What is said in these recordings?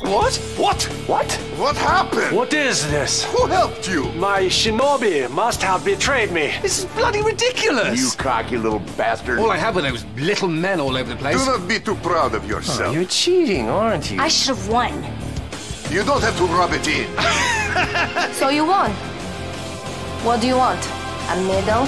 What? What? What? What happened? What is this? Who helped you? My shinobi must have betrayed me. This is bloody ridiculous. You cocky little bastard. All I had were those little men all over the place. Do not be too proud of yourself. Oh, you're cheating, aren't you? I should have won. You don't have to rub it in. So you won. What do you want? A medal?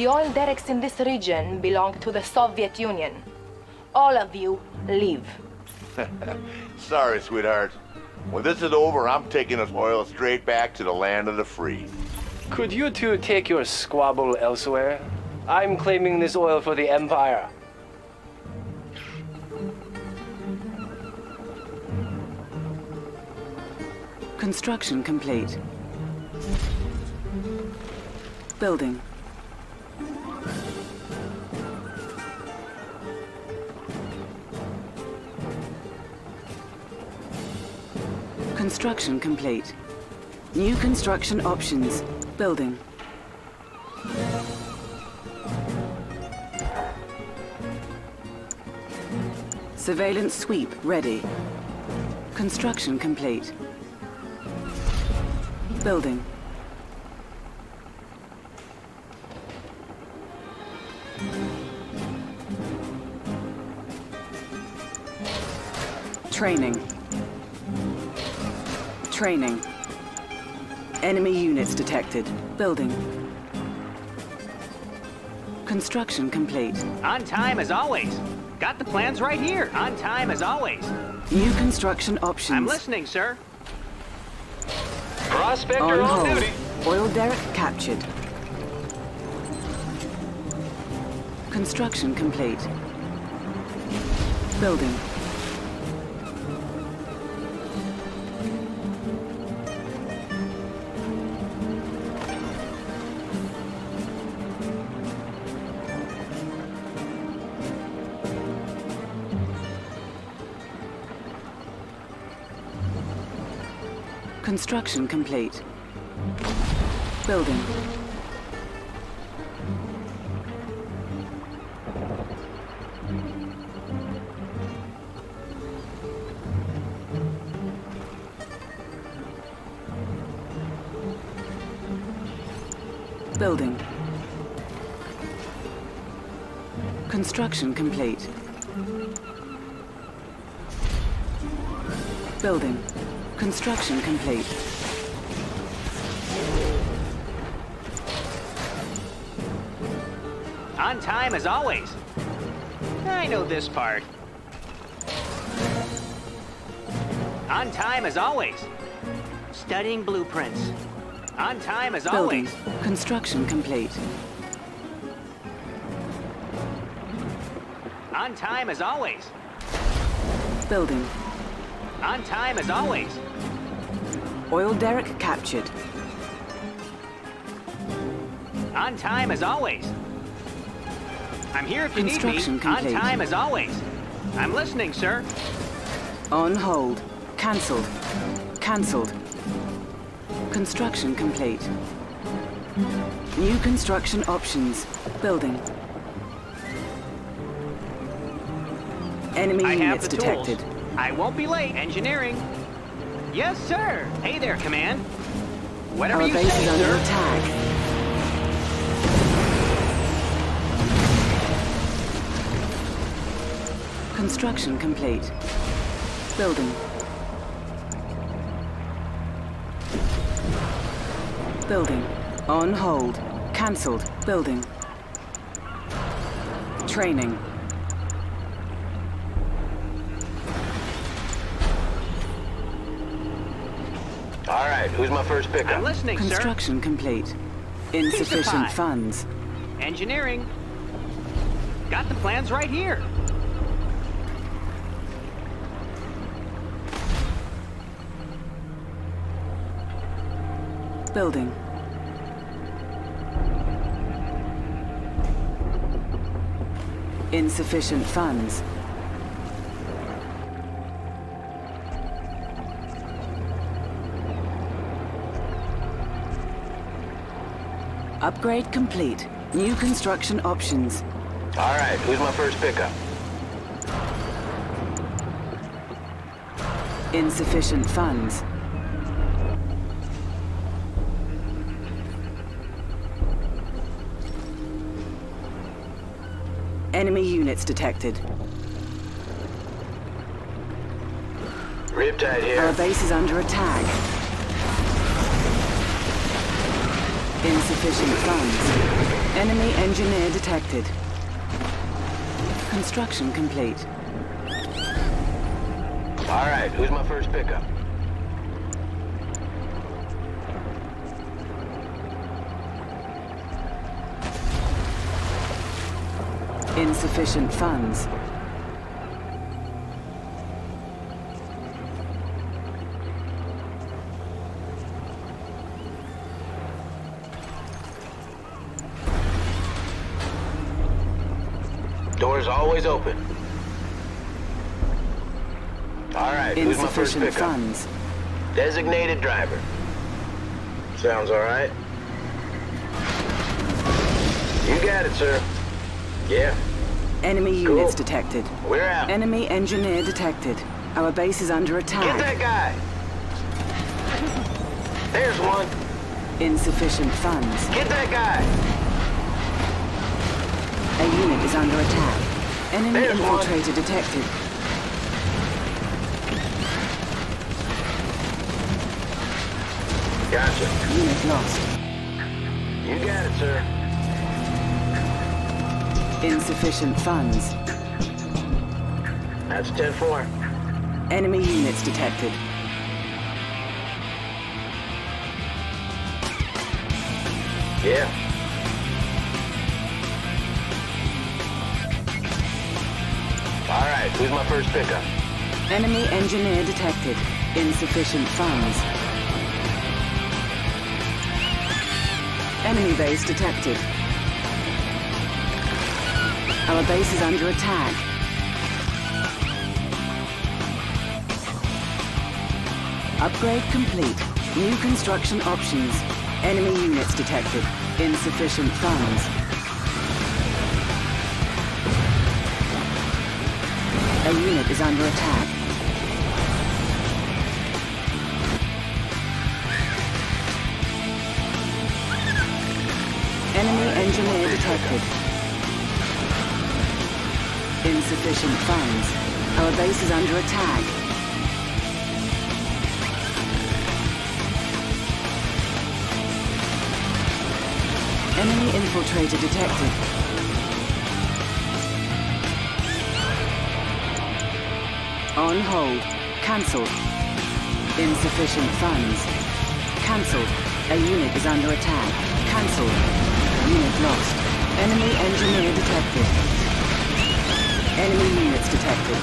The oil derricks in this region belong to the Soviet Union. All of you leave. Sorry, sweetheart. When this is over, I'm taking this oil straight back to the land of the free. Could you two take your squabble elsewhere? I'm claiming this oil for the Empire. Construction complete. Building. Construction complete. New construction options. Building. Surveillance sweep ready. Construction complete. Building. Training. Training. Enemy units detected. Building. Construction complete. On time as always. Got the plans right here. On time as always. New construction options. I'm listening, sir. Prospector On on, hold. duty. Oil derrick captured. Construction complete. Building. Construction complete. Building. Building. Construction complete. Building. Construction complete. On time as always. I know this part. On time as always. Studying blueprints. On time as Building. always. Construction complete. On time as always. Building. On time as always. Oil derrick captured. On time as always. I'm here if you need me. Construction On time as always. I'm listening, sir. On hold. Cancelled. Cancelled. Construction complete. New construction options. Building. Enemy I have units the detected. tools. I won't be late. Engineering. Yes, sir. Hey there, Command. Whatever Our you base say, is under attack. Construction complete. Building. Building. On hold. Cancelled. Building. Training. Who's my first I'm pickup? listening, sir. Construction complete. Insufficient pie. funds. Engineering. Got the plans right here. Building. Insufficient funds. Upgrade complete. New construction options. All right, who's my first pickup? Insufficient funds. Enemy units detected. Riptide here. Our base is under attack. Insufficient funds. Enemy engineer detected. Construction complete. All right, who's my first pickup? Insufficient funds. Door's always open. All right, who's my first Insufficient funds. Designated driver. Sounds all right. You got it, sir. Yeah, Enemy Cool. units detected. we're out. Enemy engineer detected. Our base is under attack. Get that guy. There's one. Insufficient funds. Get that guy. A unit is under attack. Enemy There's one. infiltrator detected. Gotcha. Unit lost. You got it, sir. Insufficient funds. That's 10-4. Enemy units detected. Yeah. Pickup? Enemy engineer detected. Insufficient funds. Enemy base detected. Our base is under attack. Upgrade complete. New construction options. Enemy units detected. Insufficient funds. A unit is under attack. Enemy engineer detected. Insufficient funds. Our base is under attack. Enemy infiltrator detected. On hold. Cancelled. Insufficient funds. Cancelled. A unit is under attack. Cancelled. Unit lost. Enemy engineer detected. Enemy units detected.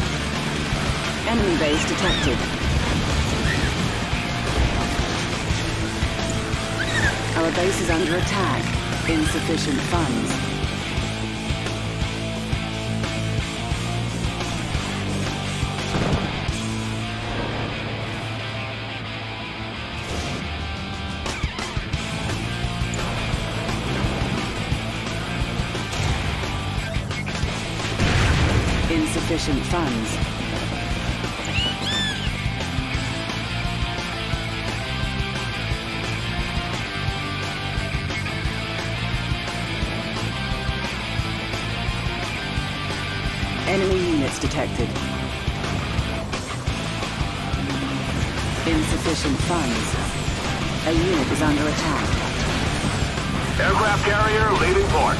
Enemy base detected. Our base is under attack. Insufficient funds. Insufficient funds. Enemy units detected. Insufficient funds. A unit is under attack. Aircraft carrier leaving port.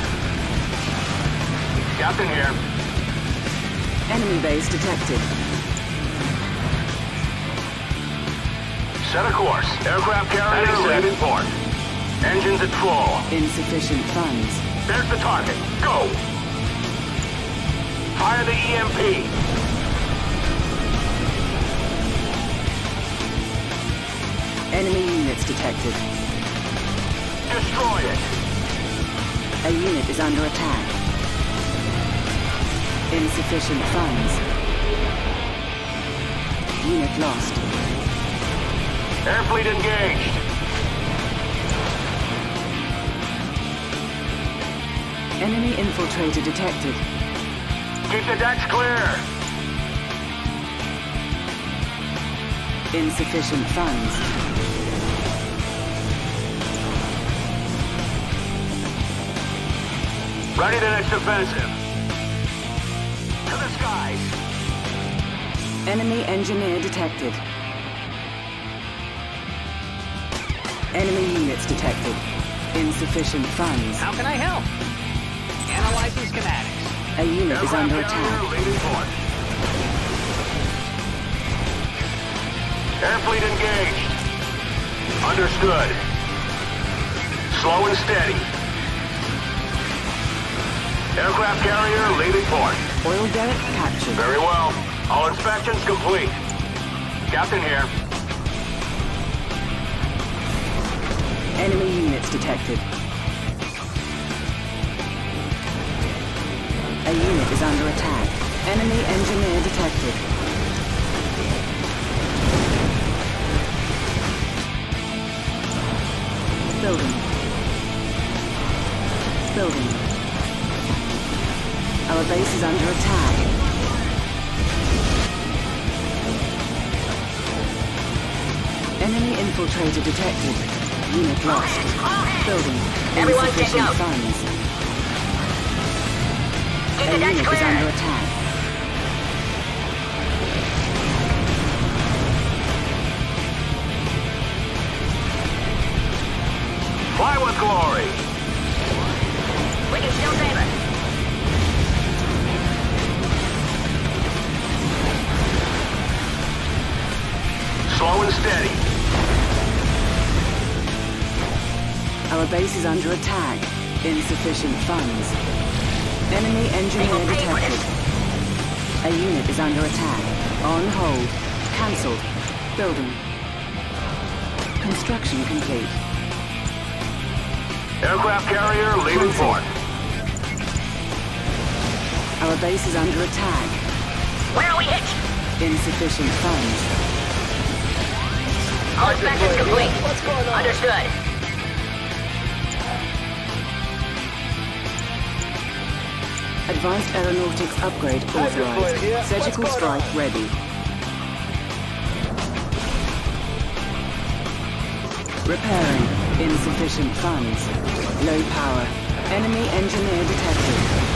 Captain here. Enemy base detected. Set a course. Aircraft carrier leaving port. Engines at full. Insufficient funds. There's the target. Go! Fire the EMP. Enemy units detected. Destroy it. A unit is under attack. Insufficient funds. Unit lost. Air fleet engaged. Enemy infiltrator detected. Keep the decks clear. Insufficient funds. Ready the next offensive. Enemy engineer detected. Enemy units detected. Insufficient funds. How can I help? Analyzing schematics. A unit is under attack. Air fleet engaged. Understood. Slow and steady. Aircraft carrier leaving port. Oil derrick captured. Very well. All inspections complete. Captain here. Enemy units detected. A unit is under attack. Enemy engineer detected. Building. Building. Our base is under attack. Enemy infiltrator detected. Unit lost. Building. Everyone take Insufficient note. funds. Keep A the decks unit is clear. under attack. Fly with glory. We can still save her. Slow and steady. Our base is under attack. Insufficient funds. Enemy engineer They will pay for detected. A unit is under attack. On hold. Cancelled. Building. Construction complete. Aircraft carrier leaving port. Our base is under attack. Where are we hit? Insufficient funds. All inspections complete. Understood. Advanced aeronautics upgrade authorized. Surgical strike ready. Repairing. Insufficient funds. Low power. Enemy engineer detected.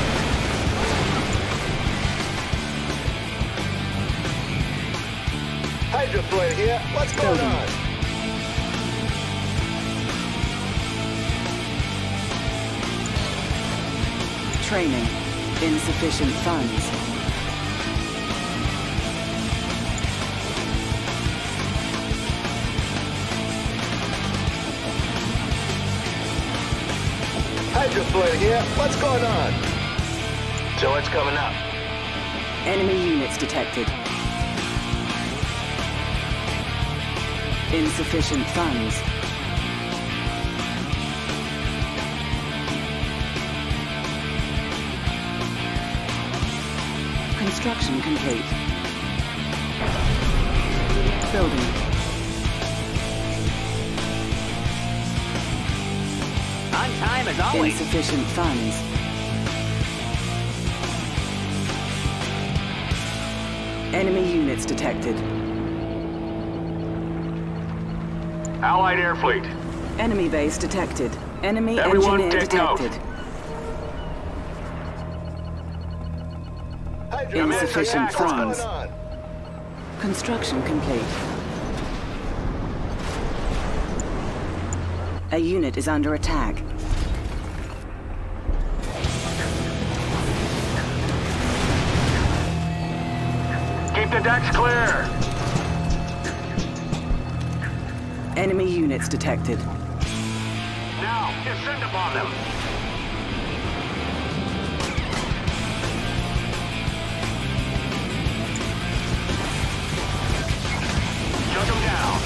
Hydrofoil here. What's going Building. on? Training. Insufficient funds. Hydra Hydrofoil here. What's going on? So what's coming up? Enemy units detected. Insufficient funds. Construction complete. Building. On time as always. Insufficient funds. Enemy units detected. Allied air fleet. Enemy base detected. Enemy Everyone engineer take note. detected. Hydrofoil Insufficient funds. Construction complete. A unit is under attack. Enemy units detected. Now, descend upon them. Shut them down.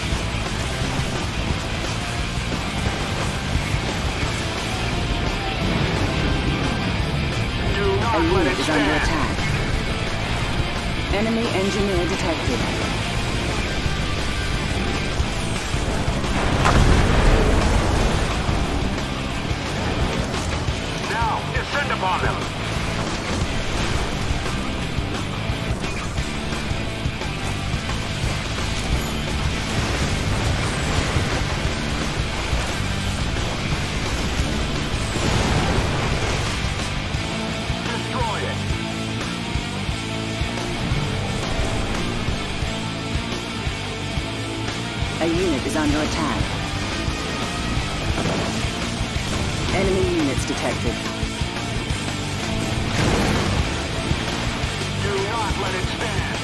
Do A not let unit it is under stand. attack. Enemy engineer detected. Under attack. Enemy units detected. Do not let it stand.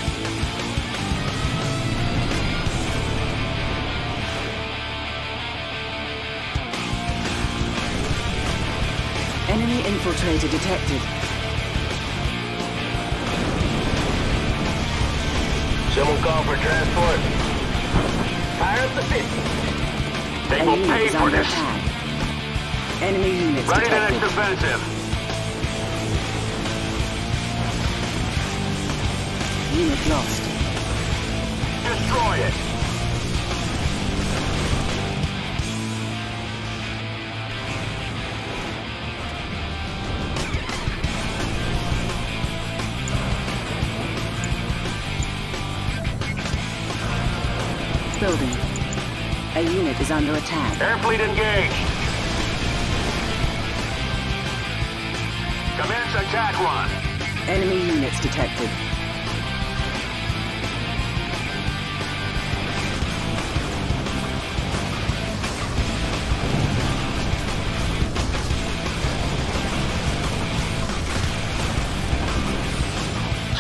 Enemy infiltrator detected. They will pay for this. attack. Enemy units Ready detected. offensive. Unit lost. Destroy it. Building. Is under attack. Air fleet engaged. Commence attack run. Enemy units detected.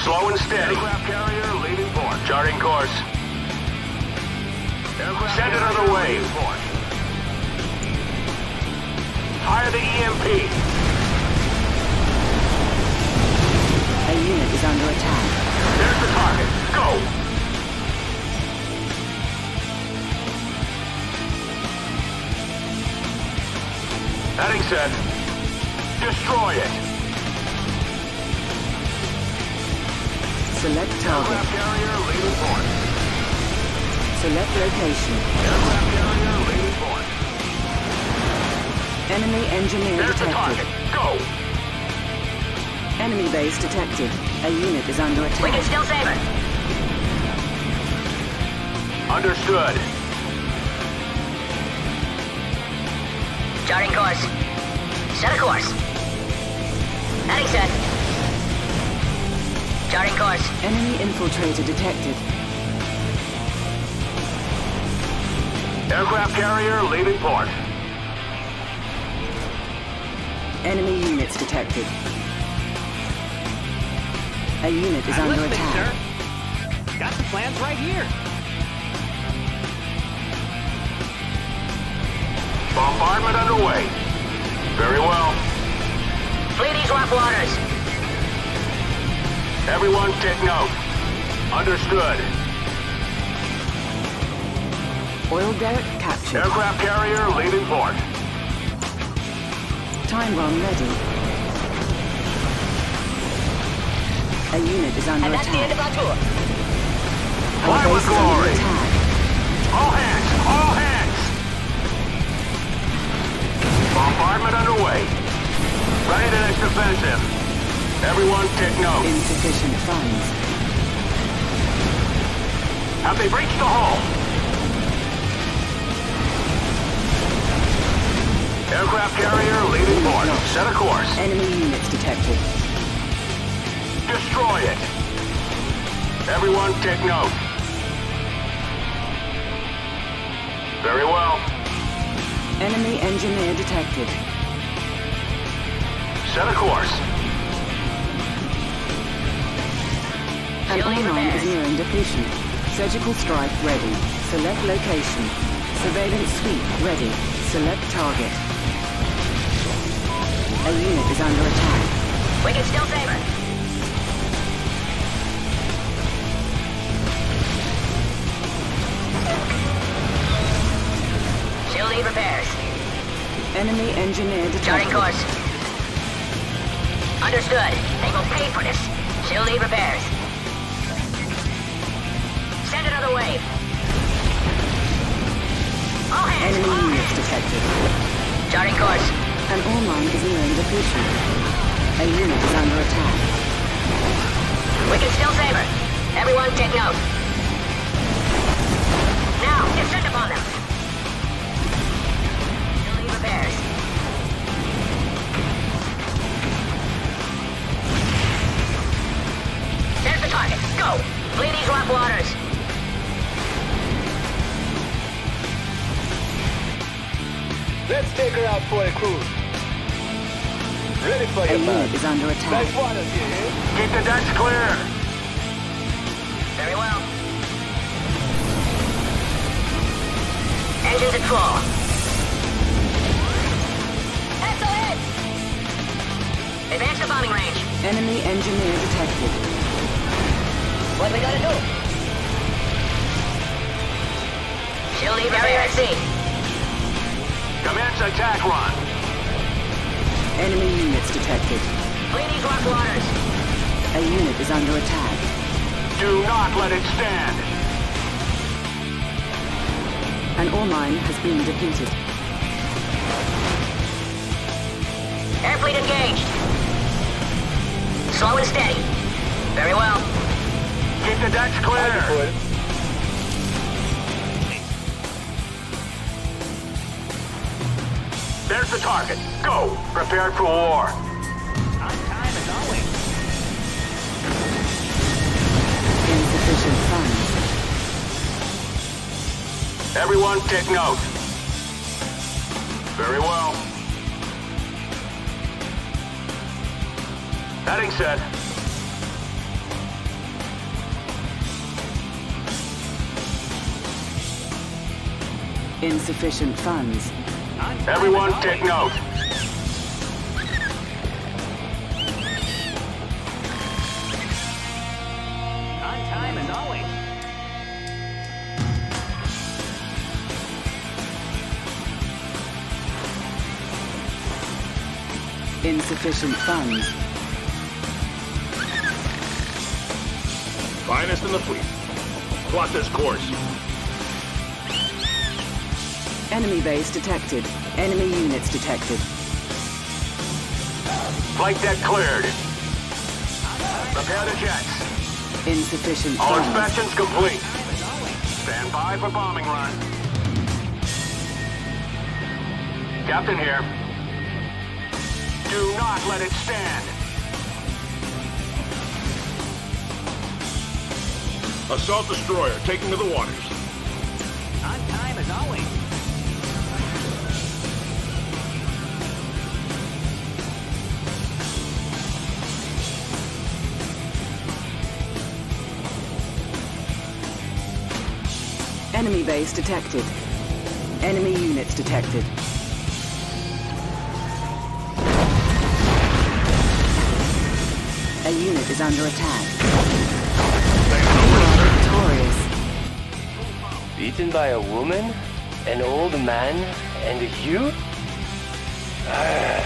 Slow and steady. Aircraft carrier leaving port. Charting course. Send it on the way. Fire the EMP. A unit is under attack. There's the target. Go. Heading set. Destroy it. Select target. Aircraft carrier leaving port. Select location. Aircraft carrier leaving port. Enemy engineer There's the target. detected. Go. Enemy base detected. A unit is under attack. We can still save it. Understood. Charting course. Set a course. Heading set. Charting course. Enemy infiltrator detected. Aircraft carrier leaving port. Enemy units detected. A unit is I'm under attack. sir. Got the plans right here. Bombardment underway. Very well. Flee these rough waters. Everyone take note. Understood. Oil derrick captured. Aircraft carrier leaving port. Time bomb ready. A unit is under And that's the end of our tour. Our Fly with base glory. All hands! All hands! Bombardment underway. Ready the next offensive. Everyone take note. Insufficient funds. Have they breached the hull? Aircraft carrier leaving port. Set a course. Enemy units detected. Destroy it. Everyone take note. Very well. Enemy engineer detected. Set a course. An ore mine is nearing depletion. Surgical strike ready. Select location. Surveillance sweep ready. Select target. A unit is under attack. We can still save her. She'll need repairs. Enemy engineer Charting detected. course. Understood. They will pay for this. She'll need repairs. Send another wave. All hands, Enemy all units hands. detected. Charting course. An ore mine is nearing depletion. A unit is under attack. We can still save her. Everyone take note. Now, descend upon them. She'll need repairs. There's the target. Go! Flee these rough waters. Let's take her out for a cruise. Ready for A you, man. is under attack. Nice waters here. Keep the decks clear. Very well. Engines at full. SOS! Advance to bombing range. Enemy engineer detected. What we gotta do? She'll need barrier at sea. Commence attack run. Enemy units detected. Flee these rough waters. A unit is under attack. Do not let it stand. An ore mine has been depleted. Air fleet engaged. Slow and steady. Very well. Keep the decks clear. There's the target. Go. Prepare for war. On time as always. Insufficient funds. Everyone take note. Very well. Heading set. Insufficient funds. Everyone take note. Insufficient funds. Finest in the fleet. Plot this course. Enemy base detected. Enemy units detected. Flight deck cleared. Prepare the jets. Insufficient All funds. inspections complete. Stand by for bombing run. Captain here. Do not let it stand. Assault destroyer taking to the waters. On time as always. Enemy base detected. Enemy units detected. A unit is under attack. You are victorious. Beaten by a woman, an old man, and you? Ah,